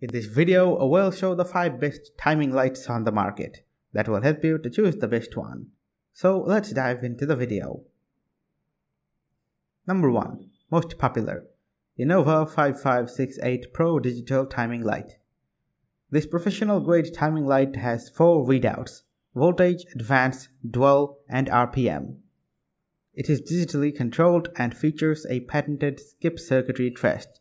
In this video, I will show the 5 best timing lights on the market that will help you to choose the best one. So let's dive into the video. Number 1. Most popular Innova 5568 Pro Digital Timing Light. This professional grade timing light has 4 readouts voltage, advance, dwell, and RPM. It is digitally controlled and features a patented skip circuitry test.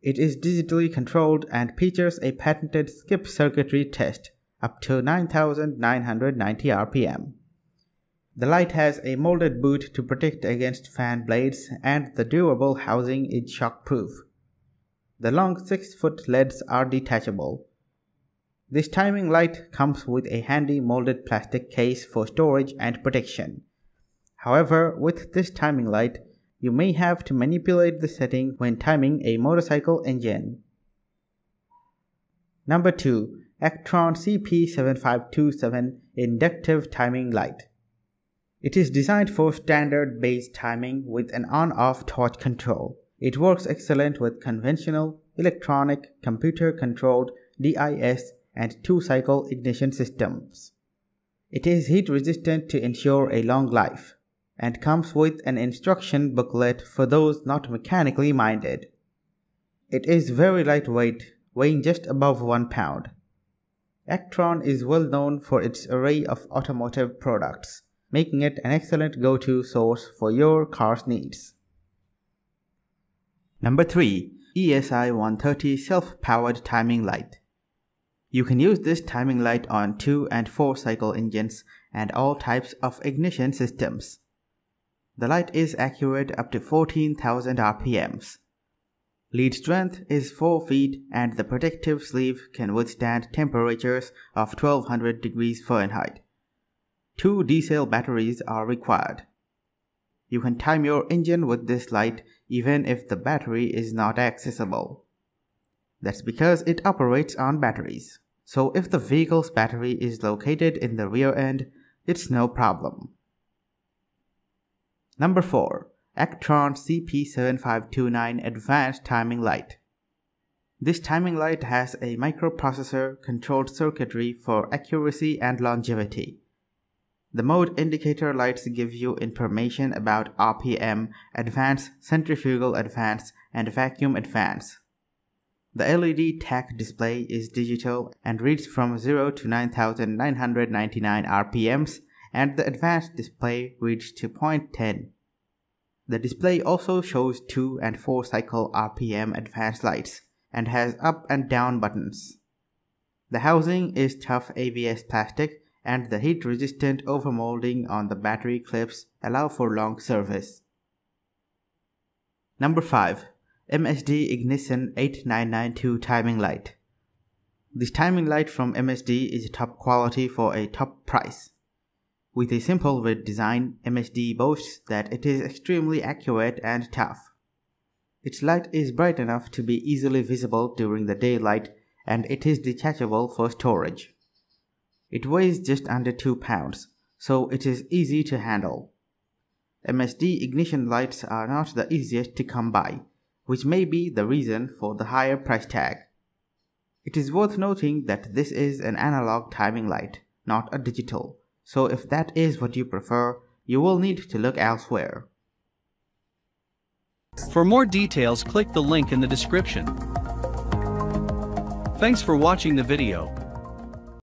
It is digitally controlled and features a patented skip circuitry test up to 9990 RPM. The light has a molded boot to protect against fan blades and the durable housing is shockproof. The long 6 foot LEDs are detachable. This timing light comes with a handy molded plastic case for storage and protection. However, with this timing light, you may have to manipulate the setting when timing a motorcycle engine. Number 2. Actron CP7527 Inductive Timing Light It is designed for standard base timing with an on-off torch control. It works excellent with conventional, electronic, computer-controlled DIS and two-cycle ignition systems. It is heat resistant to ensure a long life and comes with an instruction booklet for those not mechanically minded. It is very lightweight, weighing just above 1 pound. Actron is well known for its array of automotive products, making it an excellent go-to source for your car's needs. Number 3. ESI 130 Self-Powered Timing Light you can use this timing light on 2 and 4 cycle engines and all types of ignition systems. The light is accurate up to 14,000 RPMs. Lead strength is 4 feet and the protective sleeve can withstand temperatures of 1200 degrees Fahrenheit. Two D-cell batteries are required. You can time your engine with this light even if the battery is not accessible. That's because it operates on batteries. So if the vehicle's battery is located in the rear end, it's no problem. Number 4. Actron CP7529 Advanced Timing Light. This timing light has a microprocessor controlled circuitry for accuracy and longevity. The mode indicator lights give you information about RPM, advance, centrifugal advance, and vacuum advance. The LED tach display is digital and reads from 0 to 9999 RPMs and the advanced display reads to 0.10. The display also shows 2 and 4 cycle RPM advanced lights and has up and down buttons. The housing is tough ABS plastic and the heat resistant overmolding on the battery clips allow for long service. Number 5. MSD Ignition 8992 timing light. This timing light from MSD is top quality for a top price. With a simple red design, MSD boasts that it is extremely accurate and tough. Its light is bright enough to be easily visible during the daylight and it is detachable for storage. It weighs just under 2 pounds, so it is easy to handle. MSD ignition lights are not the easiest to come by, which may be the reason for the higher price tag. It is worth noting that this is an analog timing light, not a digital, so if that is what you prefer, you will need to look elsewhere. For more details click the link in the description. Thanks for watching the video.